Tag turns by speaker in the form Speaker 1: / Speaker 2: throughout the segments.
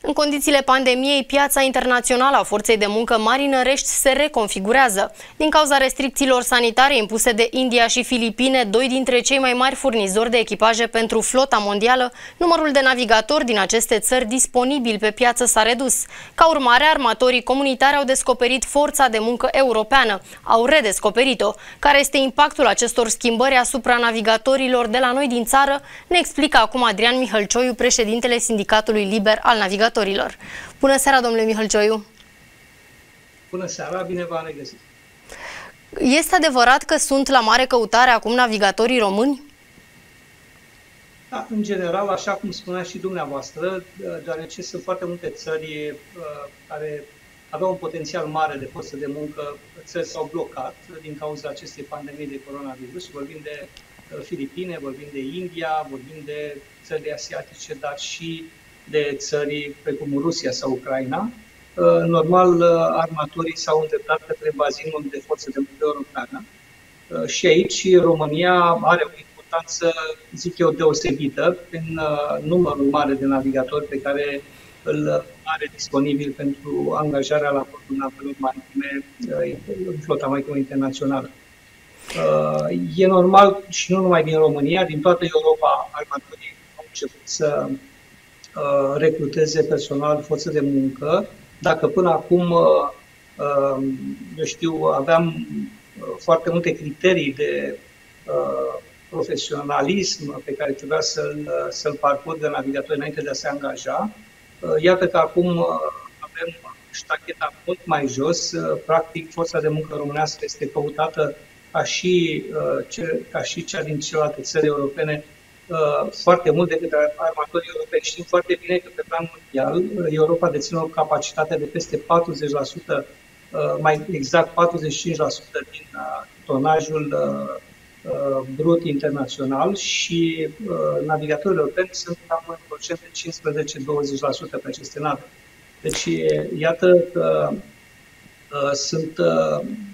Speaker 1: În condițiile pandemiei, piața internațională a forței de muncă marinărești se reconfigurează. Din cauza restricțiilor sanitare impuse de India și Filipine, doi dintre cei mai mari furnizori de echipaje pentru flota mondială, numărul de navigatori din aceste țări disponibili pe piață s-a redus. Ca urmare, armatorii comunitari au descoperit forța de muncă europeană, au redescoperit-o. Care este impactul acestor schimbări asupra navigatorilor de la noi din țară, ne explică acum Adrian Mihălcioiu, președintele Sindicatului Liber al Navigatorilor navigatorilor. Bună seara, domnule Mihălcioiu!
Speaker 2: Bună seara, bine v-am regăsit!
Speaker 1: Este adevărat că sunt la mare căutare acum navigatorii români?
Speaker 2: Da, în general, așa cum spunea și dumneavoastră, deoarece sunt foarte multe țări uh, care aveau un potențial mare de forță de muncă, țări s-au blocat din cauza acestei pandemii de coronavirus. Vorbim de uh, Filipine, vorbim de India, vorbim de țări asiatice, dar și de țări precum Rusia sau Ucraina, uh, normal uh, armatorii s-au îndreptat către bazinul de forță de muncă europeană uh, și aici România are o importanță, zic eu, deosebită prin numărul mare de navigatori pe care îl are disponibil pentru angajarea la portul navelor maritime în flota maritimă internațională. E normal și nu numai din România, din toată Europa armatorii au început să Uh, recruteze personal, forță de muncă. Dacă până acum, uh, uh, eu știu, aveam foarte multe criterii de profesionalism pe care trebuia să-l, să-l parcurgă navigatorul înainte de a se angaja, iată că acum avem ștacheta mult mai jos. Practic, forța de muncă românească este căutată ca și, ca și cea din celelalte țări europene Uh, foarte mult decât armatorii europeni. Știm foarte bine că pe plan mondial uh, Europa deține o capacitate de peste 40%, uh, mai exact 45% din tonajul brut internațional și navigatorii europeni sunt cam în procent de 15-20% pe aceste nave. Deci, iată că sunt,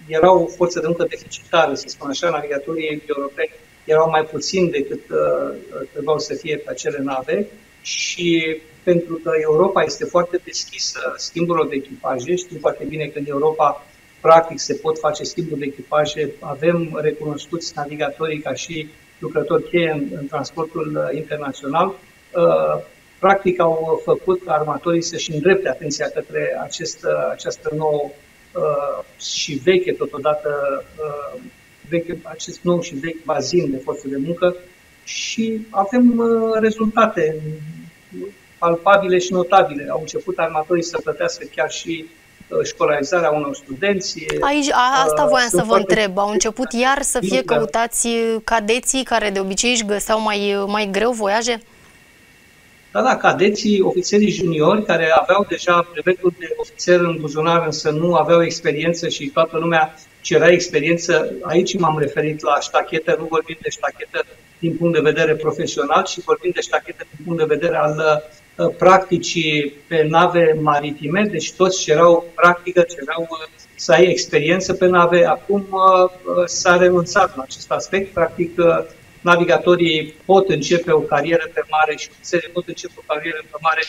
Speaker 2: era o forță de muncă deficitară, să spun așa, navigatorii europeni erau mai puțini decât uh, trebuiau să fie pe acele nave și pentru că Europa este foarte deschisă schimburilor de echipaje, știm foarte bine că în Europa practic se pot face schimburi de echipaje, avem recunoscuți navigatorii ca și lucrători cheie în, în transportul uh, internațional, uh, practic au făcut armatorii să-și îndrepte atenția către acest, uh, această nouă uh, și veche totodată uh, vechi, acest nou și vechi bazin de forță de muncă și avem uh, rezultate palpabile și notabile. Au început armatorii să plătească chiar și uh, școlarizarea unor studenți.
Speaker 1: Aici, a, asta uh, voiam să vă întreb. Au început iar să fie căutați cadeții care de obicei își găseau mai, mai greu voiaje?
Speaker 2: Da, da, cadeții, ofițerii juniori care aveau deja brevetul de ofițer în buzunar, însă nu aveau experiență și toată lumea cerea experiență. Aici m-am referit la ștachetă, nu vorbim de ștachetă din punct de vedere profesional, ci vorbim de ștachetă din punct de vedere al uh, practicii pe nave maritime, deci toți cerau practică, cerau uh, să ai experiență pe nave. Acum uh, s-a renunțat la acest aspect. Practic, navigatorii pot începe o carieră pe mare și ofițerii pot începe o carieră pe mare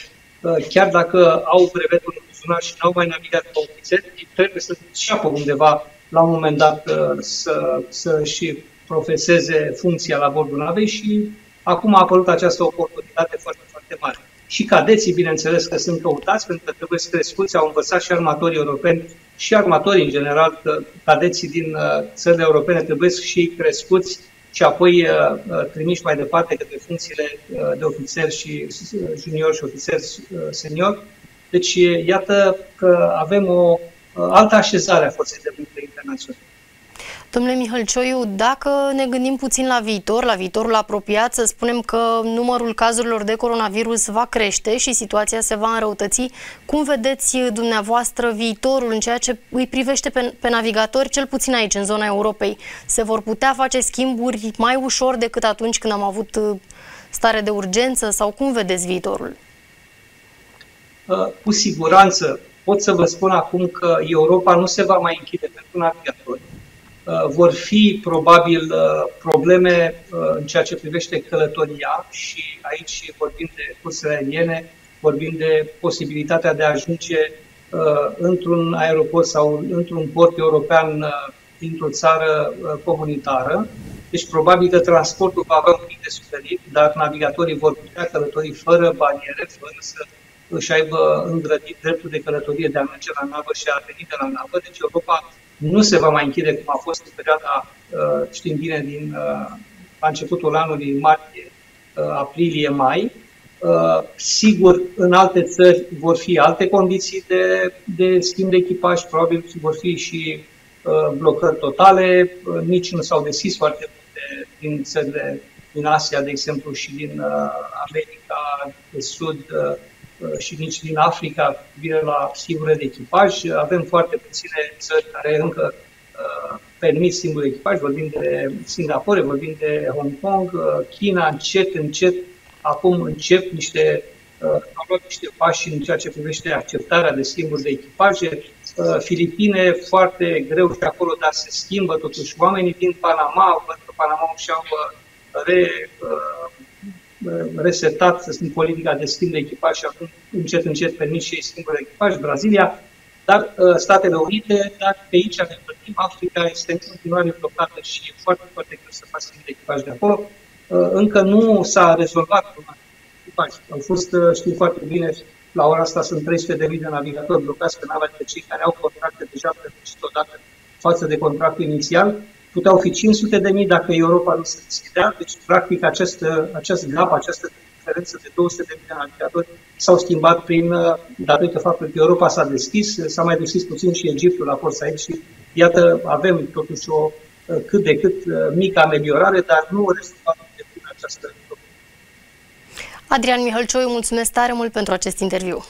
Speaker 2: chiar dacă au brevetul în buzunar și nu au mai navigat ca ofițeri, trebuie să înceapă undeva la un moment dat uh, să, să și profeseze funcția la bordul navei și acum a apărut această oportunitate foarte, foarte mare. Și cadeții, bineînțeles că sunt căutați, pentru că trebuie să crescuți, au învățat și armatorii europeni și armatorii în general, că cadeții din uh, țările europene trebuie și crescuți și apoi uh, trimiși mai departe către funcțiile de ofițeri și junior și ofițeri senior. Deci, iată că avem o altă așezare a forței de muncă internaționale.
Speaker 1: Domnule Mihălcioiu, dacă ne gândim puțin la viitor, la viitorul apropiat, să spunem că numărul cazurilor de coronavirus va crește și situația se va înrăutăți, cum vedeți dumneavoastră viitorul în ceea ce îi privește pe, pe navigatori, cel puțin aici, în zona Europei? Se vor putea face schimburi mai ușor decât atunci când am avut uh, stare de urgență sau cum vedeți viitorul?
Speaker 2: Uh, cu siguranță pot să vă spun acum că Europa nu se va mai închide pentru navigatori. Uh, vor fi probabil uh, probleme uh, în ceea ce privește călătoria și aici vorbim de cursele aeriene, vorbim de posibilitatea de a ajunge într-un aeroport sau într-un port european dintr-o țară comunitară. Deci probabil că transportul va avea un pic de suferit, dar navigatorii vor putea călători fără bariere, fără să își aibă îngrădit dreptul de călătorie de a merge la navă și a veni de la navă. Deci Europa nu se va mai închide cum a fost în perioada, uh, știm bine, din uh, la începutul anului, martie, uh, aprilie, mai. Sigur, în alte țări vor fi alte condiții de, de schimb de echipaj, probabil vor fi și blocări totale, nici nu s-au deschis foarte multe din țările din Asia, de exemplu, și din America de Sud, Uh, și nici din Africa vine la singure de echipaj. Avem foarte puține țări care încă uh, permit singur echipaj, vorbim de Singapore, vorbim de Hong Kong, uh, China, încet, încet, acum încep niște, au luat niște pași în ceea ce privește acceptarea de schimburi de echipaje. Filipine, foarte greu și acolo, dar se schimbă totuși. Oamenii din Panama, văd că Panama și-au re, resetat să spun, politica de schimb de echipaj și acum încet, încet permit și ei schimbul de echipaj, Brazilia, dar uh, Statele Unite, dar pe aici ne plătim, Africa este în continuare blocată și e foarte, foarte greu să faci schimb de echipaj de acolo. Uh, încă nu s-a rezolvat problema echipaj. Au fost, uh, știu foarte bine, la ora asta sunt 300.000 de navigatori blocați pe nave de cei care au contracte deja prevăzute odată față de contractul inițial puteau fi 500 de mii dacă Europa nu se deschidea. Deci, practic, acest, acest gap, această diferență de 200 de mii de navigatori s-au schimbat prin, datorită faptului că Europa s-a deschis, s-a mai deschis puțin și Egiptul la forța aici și iată, avem totuși o cât de cât mică ameliorare, dar nu o rezolvat de prin această
Speaker 1: Adrian Mihălcioi, mulțumesc tare mult pentru acest interviu.